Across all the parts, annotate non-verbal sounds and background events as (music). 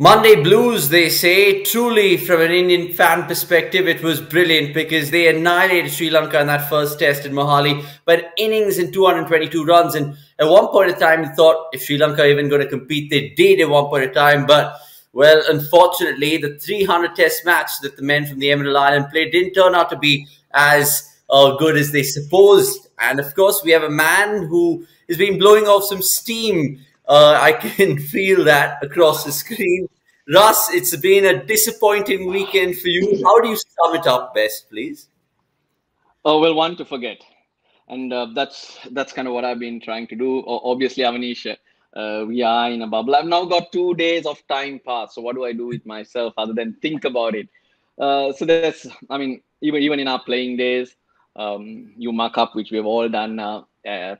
Monday Blues, they say, truly from an Indian fan perspective, it was brilliant because they annihilated Sri Lanka in that first test in Mohali, but innings in 222 runs. And at one point in time, you thought if Sri Lanka even going to compete, they did at one point in time. But, well, unfortunately, the 300 test match that the men from the Emerald Island played didn't turn out to be as uh, good as they supposed. And of course, we have a man who has been blowing off some steam uh, I can (laughs) feel that across the screen. Russ, it's been a disappointing weekend for you. How do you sum it up best, please? Oh well, one to forget, and uh, that's that's kind of what I've been trying to do. Obviously, Avanish, uh, we are in a bubble. I've now got two days of time passed. So what do I do with myself other than think about it? Uh, so that's, I mean, even even in our playing days, um, you muck up, which we've all done uh,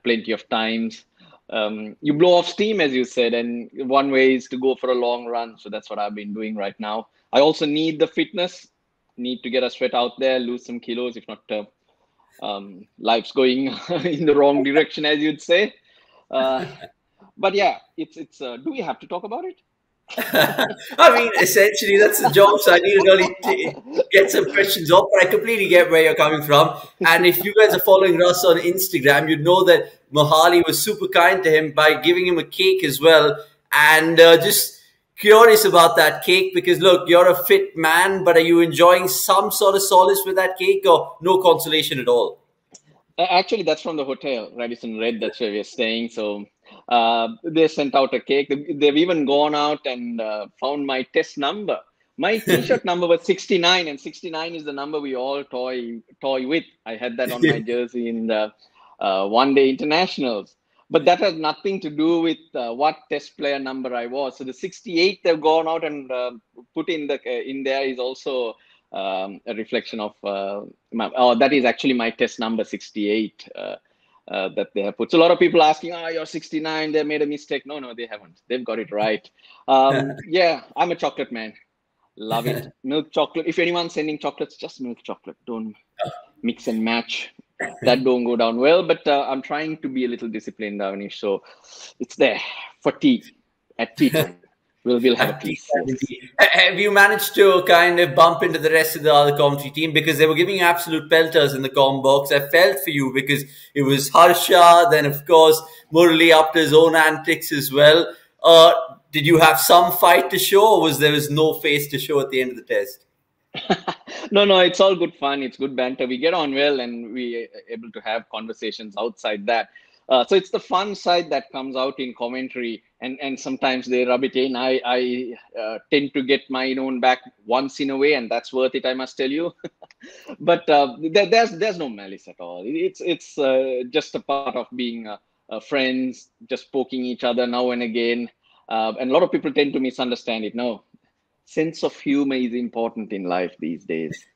plenty of times um, you blow off steam, as you said, and one way is to go for a long run. So that's what I've been doing right now. I also need the fitness, need to get a sweat out there, lose some kilos. If not, uh, um, life's going (laughs) in the wrong direction, as you'd say. Uh, (laughs) but yeah, it's it's. Uh, do we have to talk about it? (laughs) I mean, essentially, that's the job. So I need to really get some questions off. But I completely get where you're coming from. And if you guys are following Russ on Instagram, you know that Mohali was super kind to him by giving him a cake as well. And uh, just curious about that cake because look, you're a fit man, but are you enjoying some sort of solace with that cake or no consolation at all? Actually, that's from the hotel, Radisson Red. That's where we're staying. So uh, they sent out a cake. They've even gone out and uh, found my test number. My (laughs) t-shirt number was 69, and 69 is the number we all toy toy with. I had that on my (laughs) jersey in the uh, one day internationals. But that has nothing to do with uh, what test player number I was. So the 68 they've gone out and uh, put in the uh, in there is also um, a reflection of uh, my, oh that is actually my test number 68 uh, that they have put. So a lot of people asking, oh you're 69, they made a mistake. No, no, they haven't. They've got it right. Um, (laughs) yeah, I'm a chocolate man. Love it. (laughs) Milk chocolate. If anyone's sending chocolates, just milk chocolate. Don't (laughs) mix and match that don't go down well. But uh, I'm trying to be a little disciplined, Avanish. So it's there for tea at tea time. We'll, we'll have a piece. Have you managed to kind of bump into the rest of the other commentary team because they were giving absolute pelters in the com box? I felt for you because it was Harsha, then of course Murali up to his own antics as well. Uh, did you have some fight to show, or was there was no face to show at the end of the test? (laughs) no, no, it's all good fun. It's good banter. We get on well, and we are able to have conversations outside that. Uh, so it's the fun side that comes out in commentary, and and sometimes they rub it in. I I uh, tend to get my own back once in a way, and that's worth it. I must tell you. (laughs) but uh, there, there's there's no malice at all. It's it's uh, just a part of being uh, uh, friends, just poking each other now and again. and a lot of people tend to misunderstand it. No, sense of humor is important in life these days.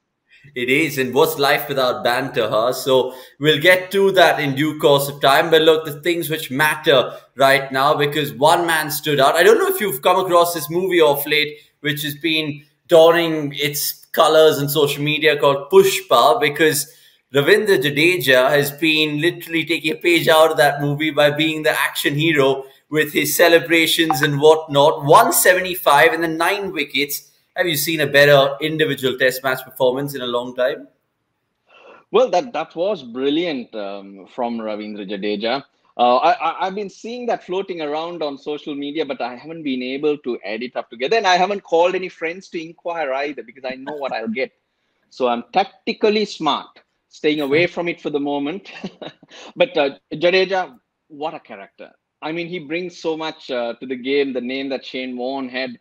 It is. And what's life without banter, huh? So we'll get to that in due course of time. But look, the things which matter right now, because one man stood out. I don't know if you've come across this movie off late, which has been donning its colors on social media called Pushpa, because Ravindra Jadeja has been literally taking a page out of that movie by being the action hero with his celebrations and whatnot. 175 and the nine wickets. Have you seen a better individual test match performance in a long time? Well, that, that was brilliant um, from Ravindra Jadeja. Uh, I, have been seeing that floating around on social media, but I haven't been able to add it up together. And I haven't called any friends to inquire either because I know what I'll get. So I'm tactically smart, staying away from it for the moment. (laughs) but uh, Jadeja, what a character. I mean, he brings so much uh, to the game. The name that Shane Warne had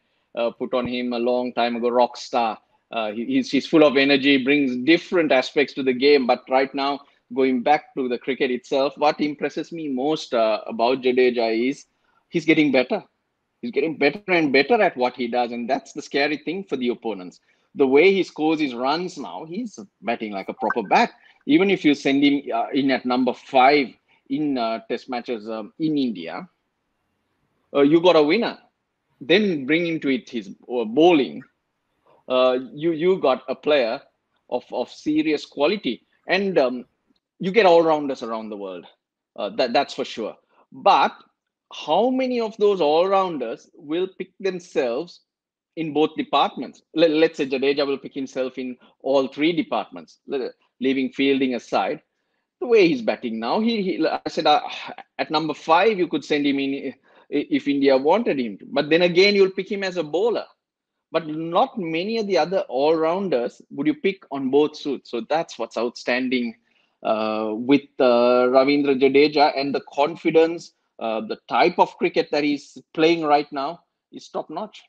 put on him a long time ago, rock star. Uh, he, he's, he's full of energy, brings different aspects to the game. But right now, going back to the cricket itself, what impresses me most uh, about Jadeja is he's getting better. He's getting better and better at what he does. And that's the scary thing for the opponents. The way he scores his runs now, he's batting like a proper bat. Even if you send him uh, in at number five in uh, test matches um, in India, uh, you got a winner. Then bring into it his uh, bowling. Uh, you you got a player of of serious quality, and um, you get all rounders around the world. Uh, that that's for sure. But how many of those all rounders will pick themselves in both departments. Let, us say Jadeja will pick himself in all three departments, leaving fielding aside. The way he's batting now, he, he I said uh, at number five you could send him in if India wanted him to. But then again, you'll pick him as a bowler. But not many of the other all-rounders would you pick on both suits. So that's what's outstanding uh, with uh, Ravindra Jadeja and the confidence, uh, the type of cricket that he's playing right now is top notch.